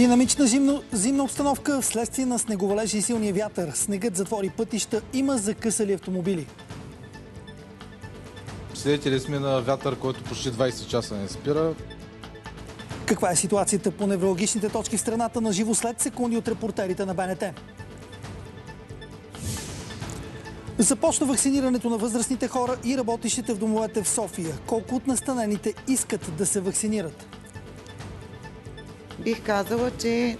Динамична зимно, зимна обстановка вследствие на снеговалежи и силния вятър. Снегът затвори пътища, има закъсали автомобили. Свидетели сме на вятър, който почти 20 часа не спира. Каква е ситуацията по неврологичните точки в страната на живо след секунди от репортерите на БНТ? Започна вакцинирането на възрастните хора и работещите в домовете в София. Колко от настанените искат да се вакцинират? Бих казала, че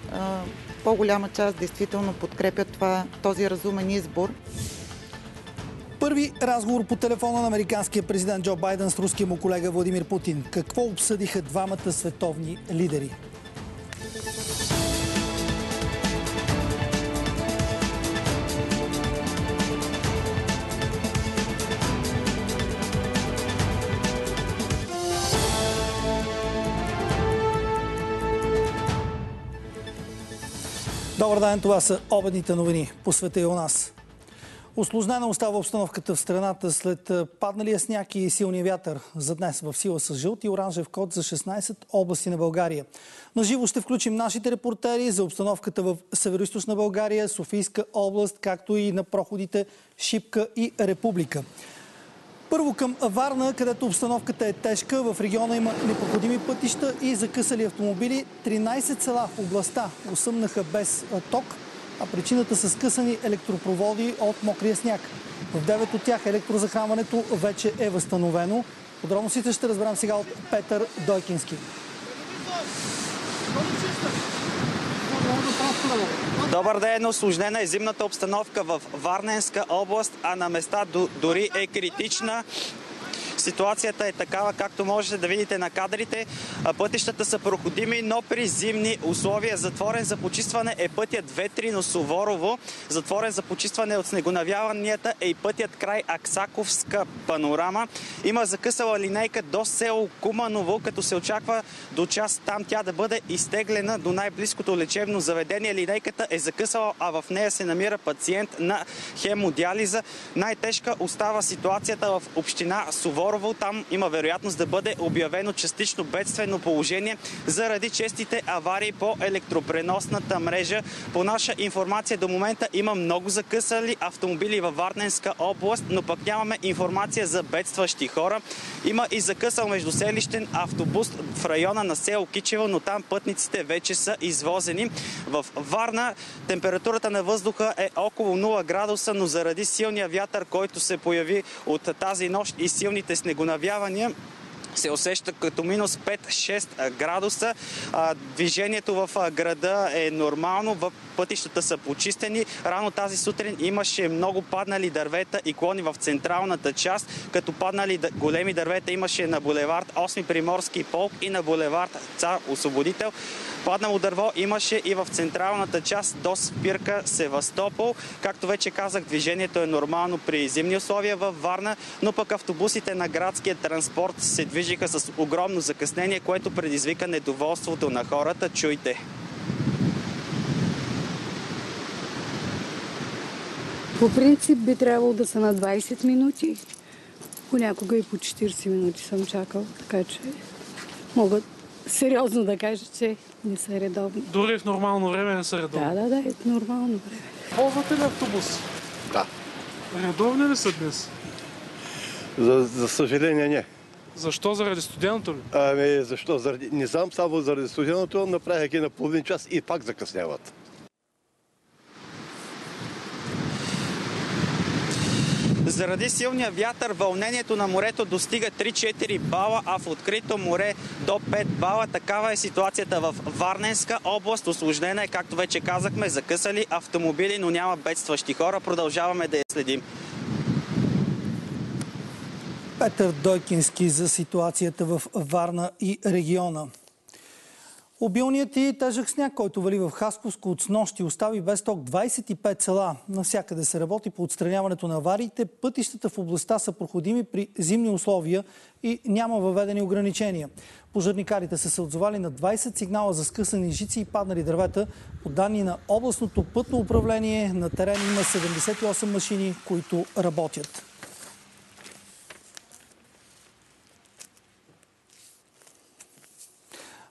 по-голяма част действително подкрепят това, този разумен избор. Първи разговор по телефона на американския президент Джо Байден с руския му колега Владимир Путин. Какво обсъдиха двамата световни лидери? Ден, това са обедните новини по света и у нас. Осложнена остава обстановката в страната след падналия сняг и силния вятър. За днес в сила с жълт и оранжев код за 16 области на България. На живо ще включим нашите репортери за обстановката в северо България, Софийска област, както и на проходите Шипка и Република. Първо към Варна, където обстановката е тежка. В региона има непроходими пътища и закъсали автомобили. 13 села в областта осъмнаха без ток, а причината са скъсани електропроводи от мокрия сняг. В 9 от тях електрозахранването вече е възстановено. Подробностите ще разберем сега от Петър Дойкински. Добър ден, осложнена е зимната обстановка в Варненска област, а на места дори е критична. Ситуацията е такава, както можете да видите на кадрите. Пътищата са проходими, но при зимни условия. Затворен за почистване е пътят Ветрино Суворово. Затворен за почистване от снегонавяванията е и пътят край Аксаковска панорама. Има закъсала линейка до село Куманово, като се очаква до час там тя да бъде изтеглена до най-близкото лечебно заведение. Линейката е закъсала, а в нея се намира пациент на хемодиализа. Най-тежка остава ситуацията в община Суворово Борово. Там има вероятност да бъде обявено частично бедствено положение заради честите аварии по електропреносната мрежа. По наша информация до момента има много закъсали автомобили във Варненска област, но пък нямаме информация за бедстващи хора. Има и закъсал междуселищен автобус в района на село Кичево, но там пътниците вече са извозени. В Варна температурата на въздуха е около 0 градуса, но заради силния вятър, който се появи от тази нощ и силните снегонавявания се усеща като минус 5-6 градуса. Движението в града е нормално, пътищата са почистени. Рано тази сутрин имаше много паднали дървета и клони в централната част, като паднали големи дървета имаше на булевард 8 Приморски полк и на булевард Цар Освободител. Паднало дърво имаше и в централната част до спирка Севастопол. Както вече казах, движението е нормално при зимни условия във Варна, но пък автобусите на градския транспорт се движиха с огромно закъснение, което предизвика недоволството на хората. Чуйте! По принцип би трябвало да са на 20 минути. Понякога и по 40 минути съм чакал, така че могат сериозно да кажа, че не са редовни. Дори в нормално време не са редовни? Да, да, да, е нормално време. Ползвате ли автобус? Да. Редовни ли са днес? За, за съжаление не. Защо? Заради студеното ли? Ами защо? Заради, не знам, само заради студеното направих ги на половин час и пак закъсняват. Заради силния вятър вълнението на морето достига 3-4 бала, а в открито море до 5 бала. Такава е ситуацията в Варненска област. Осложнена е, както вече казахме, закъсали автомобили, но няма бедстващи хора. Продължаваме да я следим. Петър Дойкински за ситуацията в Варна и региона. Обилният и тежък сняг, който вали в Хасковско от снощи, остави без ток 25 села. Навсякъде се работи по отстраняването на авариите. Пътищата в областта са проходими при зимни условия и няма въведени ограничения. Пожарникарите са се отзовали на 20 сигнала за скъсани жици и паднали дървета. По данни на областното пътно управление на терен има 78 машини, които работят.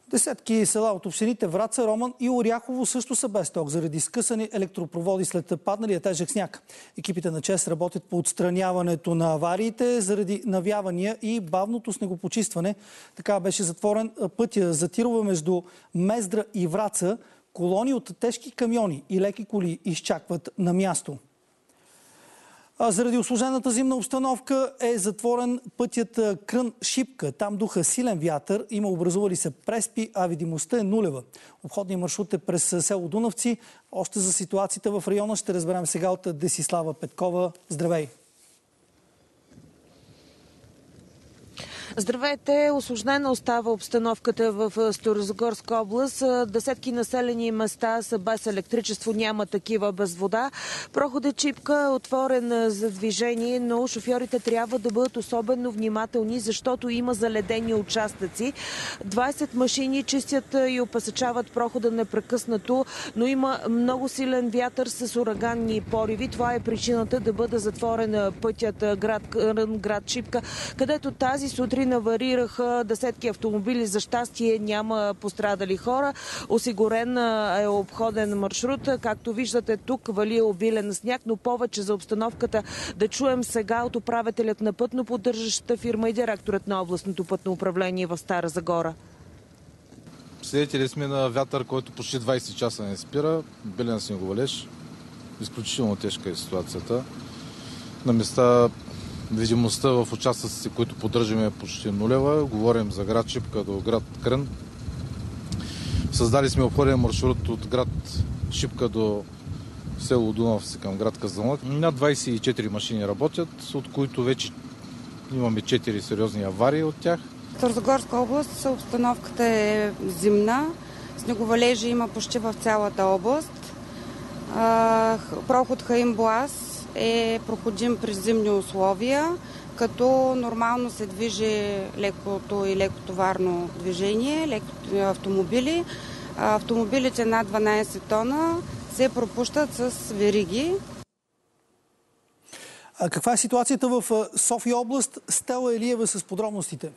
Десетки села от общините Враца, Роман и Оряхово също са без ток заради скъсани електропроводи след падналия тежък сняг. Екипите на ЧЕС работят по отстраняването на авариите заради навявания и бавното снегопочистване. Така беше затворен пътя за тирове между Мездра и Враца. Колони от тежки камиони и леки коли изчакват на място. Заради осложнената зимна обстановка е затворен пътят Крън-Шипка. Там духа силен вятър, има образували се преспи, а видимостта е нулева. Обходният маршрут е през село Дунавци. Още за ситуацията в района ще разберем сега от Десислава Петкова. Здравей! Здравейте! Осложнена остава обстановката в Старозагорска област. Десетки населени места са без електричество, няма такива без вода. Проходът Чипка е отворен за движение, но шофьорите трябва да бъдат особено внимателни, защото има заледени участъци. 20 машини чистят и опасачават прохода непрекъснато, но има много силен вятър с ураганни пориви. Това е причината да бъде затворен пътят град, град Чипка, където тази сутрин аварираха десетки автомобили. За щастие няма пострадали хора. Осигурен е обходен маршрут. Както виждате тук вали обилен сняг, но повече за обстановката да чуем сега от управителят на пътно поддържащата фирма и директорът на областното пътно управление в Стара Загора. Свидетели сме на вятър, който почти 20 часа не спира. Белен снеговалеж. Изключително тежка е ситуацията. На места Видимостта в участъците, които поддържаме е почти нулева. Говорим за град Шипка до град Крън. Създали сме обходен маршрут от град Шипка до село Дунавци към град Казанлък. Над 24 машини работят, от които вече имаме 4 сериозни аварии от тях. В Старозагорска област обстановката е зимна. Снеговалежи има почти в цялата област. Проход Хаимблас е проходим при зимни условия, като нормално се движи лекото и лекотоварно движение, леко автомобили. Автомобилите над 12 тона се пропущат с вериги. А каква е ситуацията в София област? Стела Елиева с подробностите.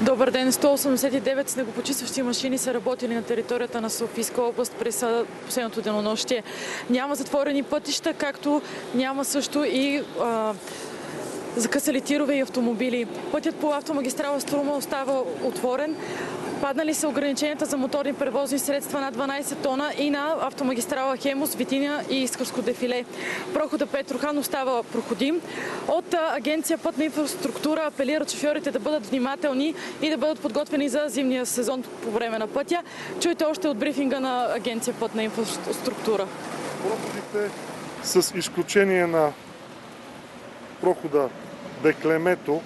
Добър ден! 189 снегопочистващи машини са работили на територията на Софийска област през последното денонощие. Няма затворени пътища, както няма също и а, закъсали тирове и автомобили. Пътят по автомагистрала Струма остава отворен. Паднали са ограниченията за моторни превозни средства на 12 тона и на автомагистрала Хемус, Витиня и Искърско дефиле. Прохода Петрохан остава проходим. От агенция Пътна инфраструктура апелират шофьорите да бъдат внимателни и да бъдат подготвени за зимния сезон по време на пътя. Чуйте още от брифинга на агенция Пътна инфраструктура. Проходите с изключение на прохода Беклемето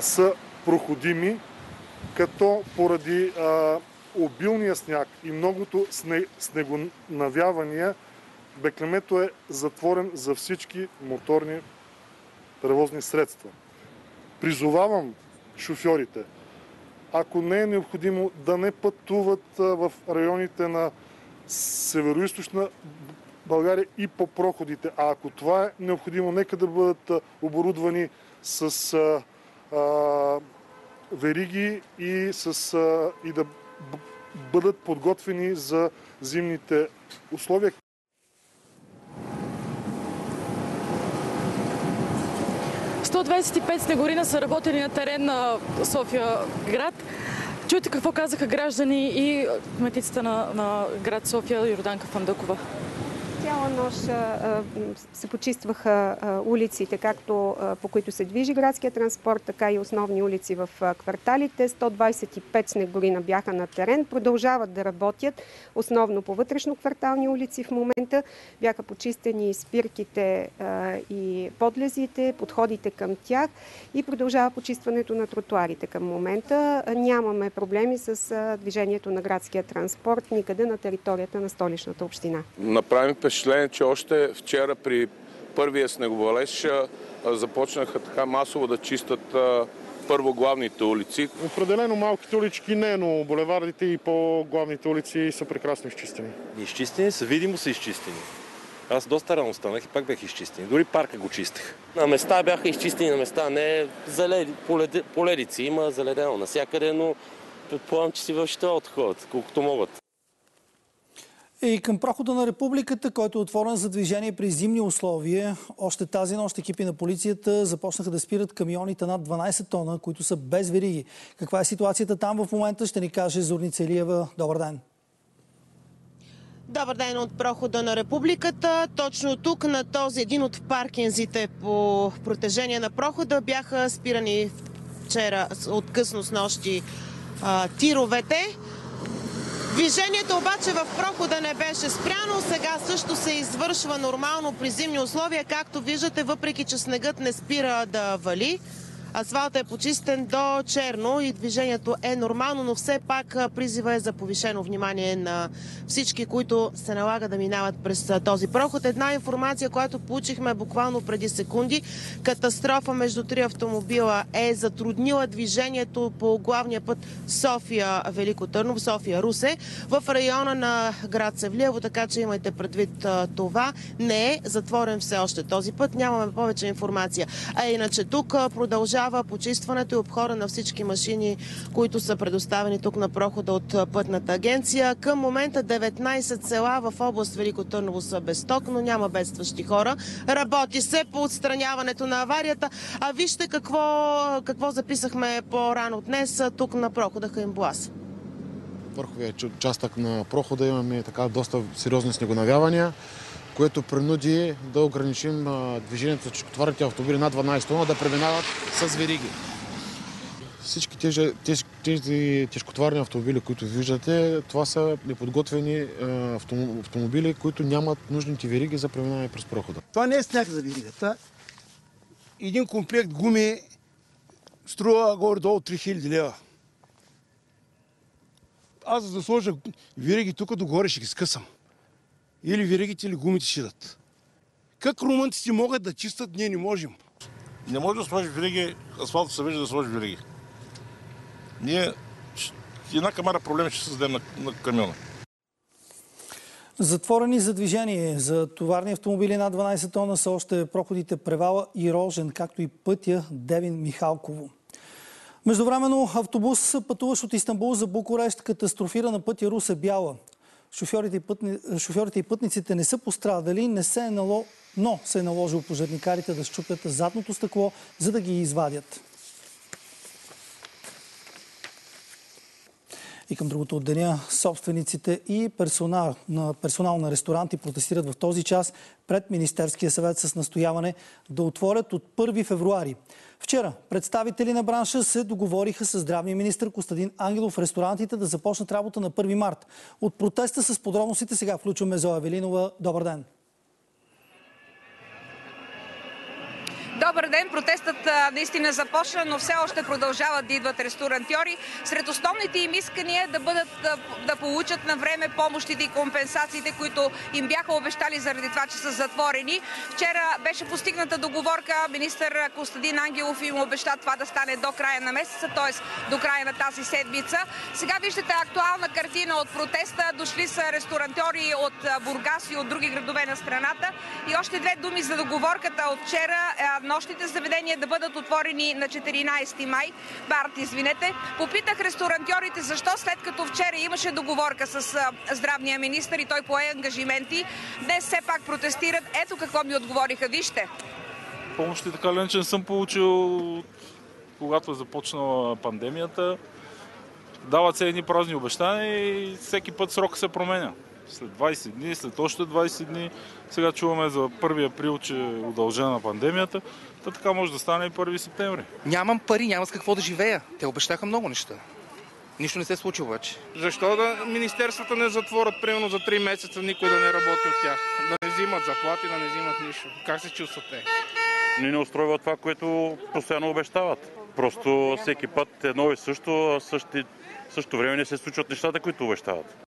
са проходими, като поради а, обилния сняг и многото снегонавявания, Беклемето е затворен за всички моторни превозни средства. Призовавам шофьорите, ако не е необходимо да не пътуват в районите на северо България и по проходите. А ако това е необходимо, нека да бъдат оборудвани с а, а, вериги и, с, а, и да бъдат подготвени за зимните условия. ...125 снегорина са работени на терен на София град. Чуйте какво казаха граждани и кметицата на, на град София Йорданка Фандъкова. Цяла нощ се почистваха улиците, както по които се движи градския транспорт, така и основни улици в кварталите. 125 снегорина бяха на терен, продължават да работят, основно по вътрешно-квартални улици в момента. Бяха почистени спирките и подлезите, подходите към тях и продължава почистването на тротуарите към момента. Нямаме проблеми с движението на градския транспорт никъде на територията на столичната община. Направим впечатление, че още вчера при първия снеговалеж започнаха така масово да чистат първо главните улици. Определено малките улички не, но булевардите и по-главните улици са прекрасно изчистени. Изчистени са, видимо са изчистени. Аз доста рано станах и пак бях изчистен. Дори парка го чистех. На места бяха изчистени, на места не заледи, поледи, поледици. Има заледено навсякъде, но предполагам, че си вършите от хората, колкото могат. И към прохода на републиката, който е отворен за движение при зимни условия, още тази нощ екипи на полицията започнаха да спират камионите над 12 тона, които са без вериги. Каква е ситуацията там в момента, ще ни каже Зорница Илиева. Добър ден! Добър ден от прохода на републиката. Точно тук, на този един от паркинзите по протежение на прохода, бяха спирани вчера от късно с нощи а, тировете. Движението обаче в прохода не беше спряно. Сега също се извършва нормално при зимни условия. Както виждате, въпреки че снегът не спира да вали, Асфалтът е почистен до черно и движението е нормално, но все пак призива е за повишено внимание на всички, които се налага да минават през този проход. Една информация, която получихме буквално преди секунди. Катастрофа между три автомобила е затруднила движението по главния път София-Велико Търнов, София-Русе в района на град Севлиево, така че имайте предвид това. Не е затворен все още този път. Нямаме повече информация. А иначе тук продължава продължава почистването и обхода на всички машини, които са предоставени тук на прохода от пътната агенция. Към момента 19 села в област Велико Търново са без ток, но няма бедстващи хора. Работи се по отстраняването на аварията. А вижте какво, какво записахме по-рано днес тук на прохода Хаимблас. Върховия участък на прохода имаме така доста сериозни снегонавявания което принуди да ограничим движението за тежкотварните автомобили над 12 тона да преминават с вериги. Всички тези, тези, тези тежкотварни автомобили, които виждате, това са неподготвени автомобили, които нямат нужните вериги за преминаване през прохода. Това не е сняг за верига. Това един комплект гуми струва горе-долу 3000 лева. Аз за да сложа вериги тук догоре ще ги скъсам или виригите, или гумите дадат. Как румънците могат да чистат, ние не можем. Не може да сложиш вириги, асфалта се вижда да сложиш вириги. Ние една камара проблеми ще създадем на, на камиона. Затворени за движение за товарни автомобили над 12 тона са още проходите Превала и Рожен, както и пътя Девин-Михалково. Междувременно автобус, пътуващ от Истанбул за Букурещ, катастрофира на пътя Русе-Бяла. Шофьорите и, пътни, шофьорите и пътниците не са пострадали, не се е нало, но се е наложил пожарникарите да щупят задното стъкло, за да ги извадят. И към другото от деня, собствениците и персонал на, персонал на ресторанти протестират в този час пред Министерския съвет с настояване да отворят от 1 февруари. Вчера представители на бранша се договориха с здравния министр Костадин Ангелов ресторантите да започнат работа на 1 март. От протеста с подробностите сега включваме Зоя Велинова. Добър ден! Добър ден! Протестът наистина започна, но все още продължават да идват ресторантьори. Сред основните им искания да бъдат да получат на време помощите и компенсациите, които им бяха обещали заради това, че са затворени. Вчера беше постигната договорка. Министър Костадин Ангелов им обеща това да стане до края на месеца, т.е. до края на тази седмица. Сега виждате актуална картина от протеста. Дошли са ресторантьори от Бургас и от други градове на страната. И още две думи за договорката от вчера нощните заведения да бъдат отворени на 14 май, март, извинете. Попитах ресторантьорите защо след като вчера имаше договорка с здравния министр и той пое ангажименти, днес все пак протестират. Ето какво ми отговориха. Вижте. Помощи така ли, че не съм получил когато е започнала пандемията. Дават се едни празни обещания и всеки път срока се променя след 20 дни, след още 20 дни. Сега чуваме за 1 април, че е удължена пандемията. Та така може да стане и 1 септември. Нямам пари, няма с какво да живея. Те обещаха много неща. Нищо не се случи обаче. Защо да министерствата не затворят примерно за 3 месеца никой да не работи от тях? Да не взимат заплати, да не взимат нищо. Как се чувствате? Не не устройва това, което постоянно обещават. Просто всеки път едно и също, а същи, също време не се случват нещата, които обещават.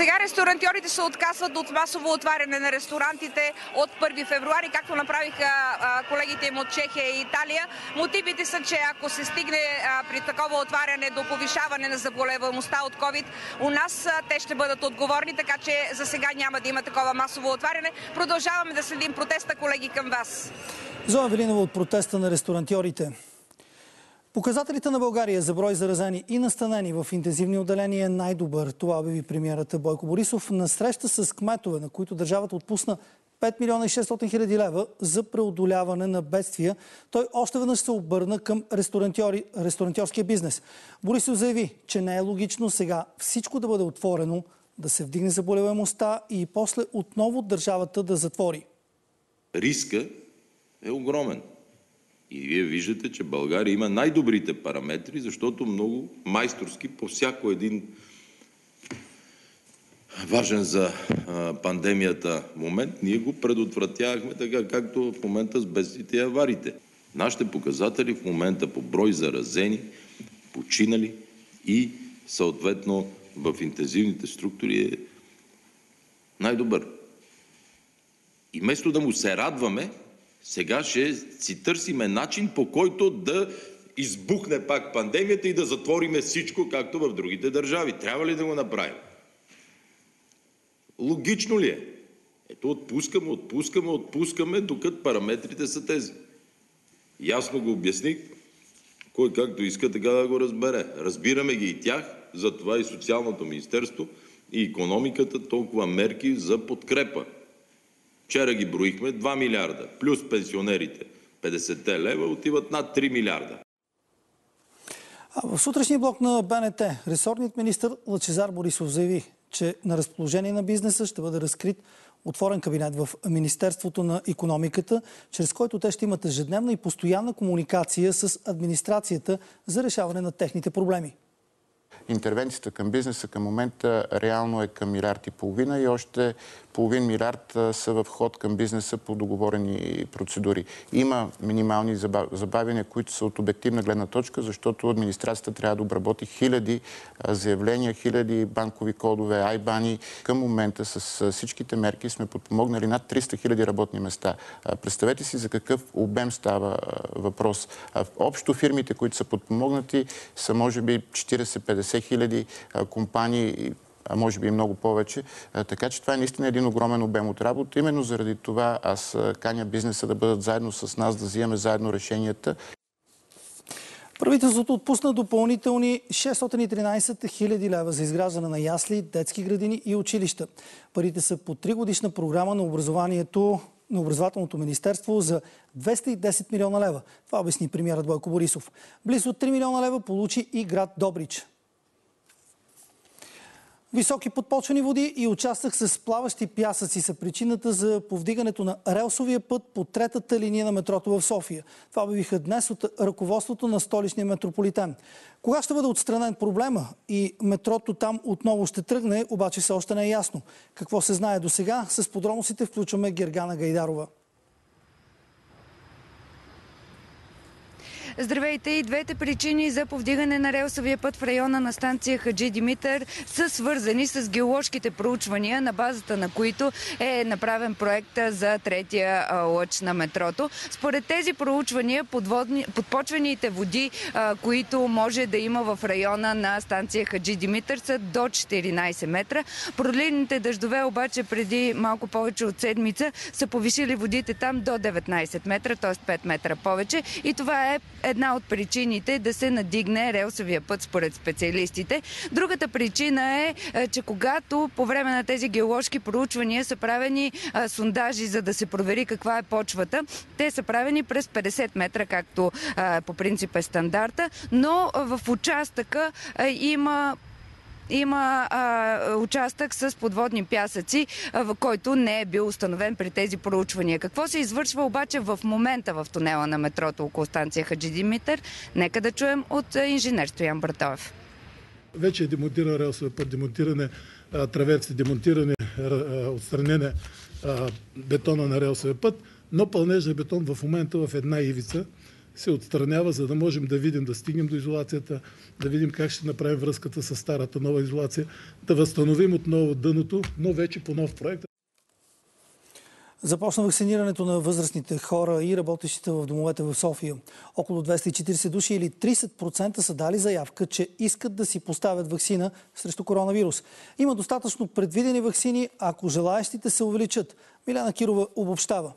Сега ресторантьорите се отказват от масово отваряне на ресторантите от 1 февруари, както направиха колегите им от Чехия и Италия. Мотивите са, че ако се стигне при такова отваряне до повишаване на заболеваемостта от COVID, у нас те ще бъдат отговорни, така че за сега няма да има такова масово отваряне. Продължаваме да следим протеста, колеги, към вас. Зоя Велинова от протеста на ресторантьорите. Показателите на България за брой заразени и настанени в интензивни отделения е най-добър. Това обяви премиерата Бойко Борисов на среща с кметове, на които държавата отпусна 5 милиона и 600 хиляди лева за преодоляване на бедствия. Той още веднъж се обърна към ресторантьорския бизнес. Борисов заяви, че не е логично сега всичко да бъде отворено, да се вдигне заболеваемостта и после отново държавата да затвори. Риска е огромен. И вие виждате, че България има най-добрите параметри, защото много майсторски по всяко един важен за пандемията момент, ние го предотвратявахме така, както в момента с бедствите и аварите. Нашите показатели в момента по брой заразени, починали и съответно в интензивните структури е най-добър. И вместо да му се радваме, сега ще си търсиме начин по който да избухне пак пандемията и да затвориме всичко, както в другите държави. Трябва ли да го направим? Логично ли е? Ето отпускаме, отпускаме, отпускаме, докато параметрите са тези. Ясно го обясних, кой както иска така да го разбере. Разбираме ги и тях, затова и Социалното министерство и економиката толкова мерки за подкрепа. Вчера ги броихме 2 милиарда, плюс пенсионерите 50 лева отиват над 3 милиарда. А в сутрешния блок на БНТ ресорният министр Лачезар Борисов заяви, че на разположение на бизнеса ще бъде разкрит отворен кабинет в Министерството на економиката, чрез който те ще имат ежедневна и постоянна комуникация с администрацията за решаване на техните проблеми интервенцията към бизнеса към момента реално е към милиард и половина и още половин милиард са в ход към бизнеса по договорени процедури. Има минимални забавения, които са от обективна гледна точка, защото администрацията трябва да обработи хиляди заявления, хиляди банкови кодове, айбани. Към момента с всичките мерки сме подпомогнали над 300 хиляди работни места. Представете си за какъв обем става въпрос. Общо фирмите, които са подпомогнати, са може би 40-50 хиляди компании а може би и много повече. Така че това е наистина един огромен обем от работа. Именно заради това аз каня бизнеса да бъдат заедно с нас, да взимаме заедно решенията. Правителството отпусна допълнителни 613 хиляди лева за изграждане на ясли, детски градини и училища. Парите са по 3 годишна програма на образованието на Образователното министерство за 210 милиона лева. Това обясни премиерът Бойко Борисов. Близо 3 милиона лева получи и град Добрич. Високи подпочвени води и участък с плаващи пясъци са причината за повдигането на релсовия път по третата линия на метрото в София. Това обявиха днес от ръководството на столичния метрополитен. Кога ще бъде отстранен проблема и метрото там отново ще тръгне, обаче все още не е ясно. Какво се знае до сега? С подробностите включваме Гергана Гайдарова. Здравейте! И двете причини за повдигане на релсовия път в района на станция Хаджи Димитър са свързани с геоложките проучвания, на базата на които е направен проект за третия лъч на метрото. Според тези проучвания, подводни, подпочвените води, които може да има в района на станция Хаджи Димитър, са до 14 метра. Продлинните дъждове обаче преди малко повече от седмица са повишили водите там до 19 метра, т.е. 5 метра повече. И това е една от причините да се надигне релсовия път според специалистите. Другата причина е, е, че когато по време на тези геоложки проучвания са правени сондажи, за да се провери каква е почвата, те са правени през 50 метра, както по принцип е стандарта, но в участъка има има а, участък с подводни пясъци, а, който не е бил установен при тези проучвания. Какво се извършва обаче в момента в тунела на метрото около станция Хаджи Димитър? Нека да чуем от инженер Стоян Братоев. Вече е демонтиран релсове път, демонтиране траверци, демонтиране, отстранене бетона на релсовия път, но пълнежа бетон в момента в една ивица се отстранява, за да можем да видим, да стигнем до изолацията, да видим как ще направим връзката с старата нова изолация, да възстановим отново дъното, но вече по нов проект. Започна вакцинирането на възрастните хора и работещите в домовете в София. Около 240 души или 30% са дали заявка, че искат да си поставят вакцина срещу коронавирус. Има достатъчно предвидени вакцини, ако желаящите се увеличат. Миляна Кирова обобщава.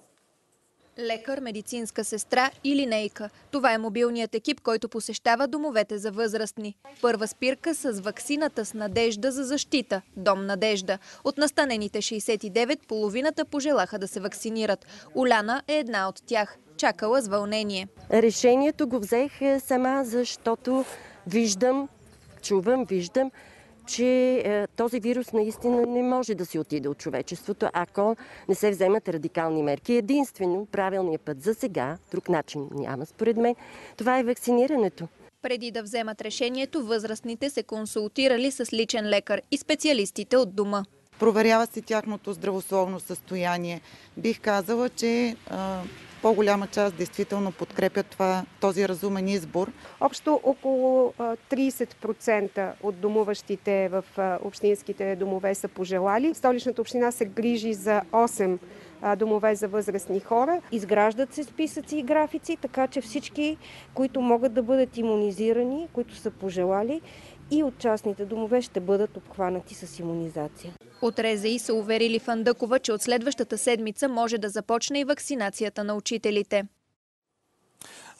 Лекар, медицинска сестра и линейка. Това е мобилният екип, който посещава домовете за възрастни. Първа спирка с ваксината с надежда за защита – Дом Надежда. От настанените 69, половината пожелаха да се вакцинират. Оляна е една от тях. Чакала с вълнение. Решението го взех е, сама, защото виждам, чувам, виждам, че е, този вирус наистина не може да си отиде от човечеството, ако не се вземат радикални мерки. Единствено, правилният път за сега, друг начин няма според мен, това е вакцинирането. Преди да вземат решението, възрастните се консултирали с личен лекар и специалистите от дома. Проверява се тяхното здравословно състояние. Бих казала, че по-голяма част действително подкрепят това, този разумен избор. Общо около 30% от домуващите в общинските домове са пожелали. Столичната община се грижи за 8 домове за възрастни хора. Изграждат се списъци и графици, така че всички, които могат да бъдат иммунизирани, които са пожелали, и от частните домове ще бъдат обхванати с иммунизация. От РЗИ са уверили Фандъкова, че от следващата седмица може да започне и вакцинацията на учителите.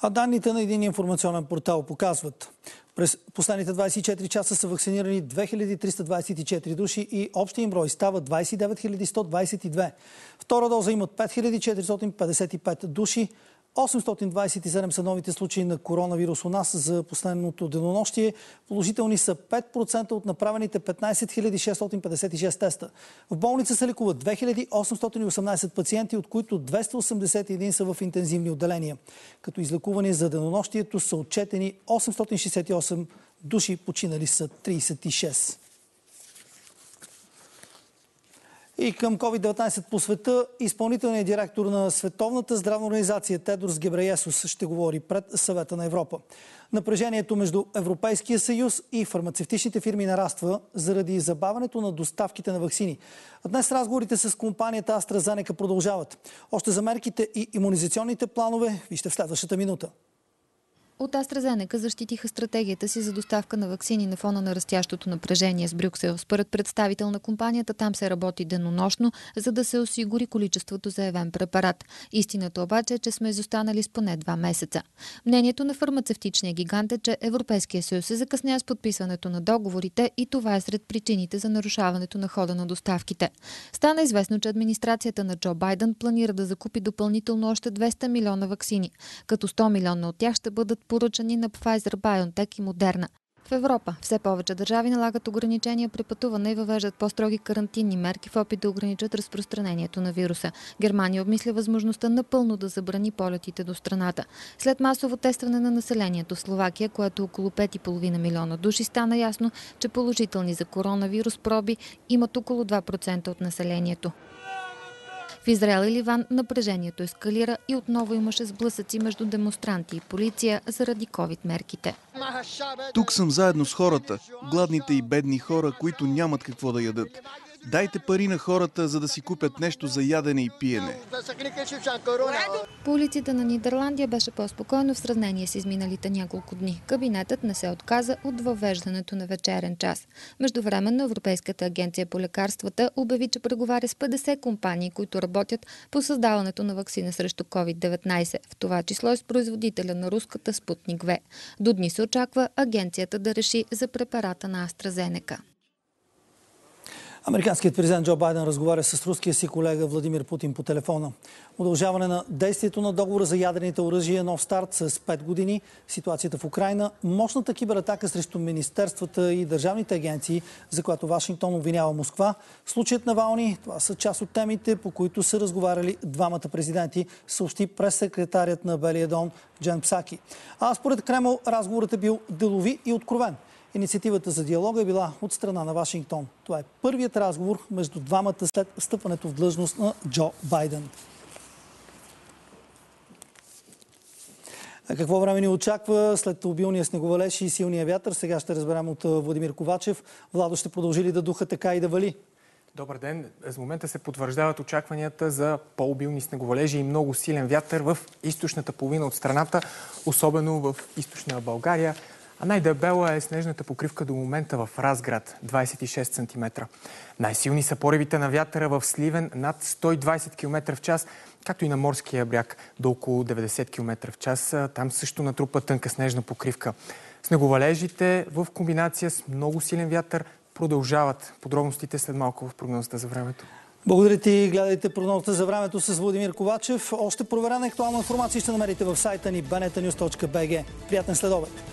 А данните на един информационен портал показват. През последните 24 часа са вакцинирани 2324 души и общия им брой става 29 122. Втора доза имат 5455 души. 827 са новите случаи на коронавирус у нас за последното денонощие. Положителни са 5% от направените 15 656 теста. В болница се лекуват 2818 пациенти, от които 281 са в интензивни отделения. Като излекувани за денонощието са отчетени 868 души, починали са 36. И към COVID-19 по света изпълнителният директор на Световната здравна организация Тедрос Гебреесус ще говори пред съвета на Европа. Напрежението между Европейския съюз и фармацевтичните фирми нараства заради забавянето на доставките на вакцини. Днес разговорите с компанията AstraZeneca продължават. Още за мерките и иммунизационните планове вижте в следващата минута. От AstraZeneca защитиха стратегията си за доставка на вакцини на фона на растящото напрежение с Брюксел. Според представител на компанията там се работи денонощно, за да се осигури количеството заявен препарат. Истината обаче е, че сме изостанали с поне два месеца. Мнението на фармацевтичния гигант е, че Европейския съюз се закъсня с подписването на договорите и това е сред причините за нарушаването на хода на доставките. Стана известно, че администрацията на Джо Байден планира да закупи допълнително още 200 милиона вакцини, като 100 милиона от тях ще бъдат поръчани на Pfizer, BioNTech и Moderna. В Европа все повече държави налагат ограничения при пътуване и въвеждат по-строги карантинни мерки в опит да ограничат разпространението на вируса. Германия обмисля възможността напълно да забрани полетите до страната. След масово тестване на населението в Словакия, което около 5,5 милиона души, стана ясно, че положителни за коронавирус проби имат около 2% от населението. В Израел и Ливан напрежението ескалира и отново имаше сблъсъци между демонстранти и полиция заради COVID-мерките. Тук съм заедно с хората, гладните и бедни хора, които нямат какво да ядат. Дайте пари на хората, за да си купят нещо за ядене и пиене. По улиците на Нидерландия беше по-спокойно в сравнение с изминалите няколко дни. Кабинетът не се отказа от въвеждането на вечерен час. Междувременно Европейската агенция по лекарствата обяви, че преговаря с 50 компании, които работят по създаването на вакцина срещу COVID-19, в това число и с производителя на руската Спутник В. До дни се очаква агенцията да реши за препарата на AstraZeneca. Американският президент Джо Байден разговаря с руския си колега Владимир Путин по телефона. Удължаване на действието на договора за ядрените оръжия, нов старт с 5 години, ситуацията в Украина, мощната кибератака срещу министерствата и държавните агенции, за която Вашингтон обвинява Москва, случаят на Вални, това са част от темите, по които са разговаряли двамата президенти, съобщи прес-секретарят на Белия дом Джен Псаки. А според Кремъл разговорът е бил делови и откровен. Инициативата за диалога е била от страна на Вашингтон. Това е първият разговор между двамата след стъпването в длъжност на Джо Байден. А какво време ни очаква след обилния снеговалеж и силния вятър? Сега ще разберем от Владимир Ковачев. Владо ще продължи ли да духа така и да вали? Добър ден. В момента се потвърждават очакванията за по-обилни снеговалежи и много силен вятър в източната половина от страната, особено в източна България. А най-дебела е снежната покривка до момента в Разград 26 см. Най-силни са поривите на вятъра в Сливен над 120 км в час, както и на морския бряг до около 90 км в час. Там също натрупа тънка снежна покривка. Снеговалежите в комбинация с много силен вятър продължават. Подробностите след малко в прогнозата за времето. Благодаря ти. Гледайте прогнозата за времето с Владимир Ковачев. Още проверена актуална информация ще намерите в сайта ни banetanews.bg. Приятен следобед!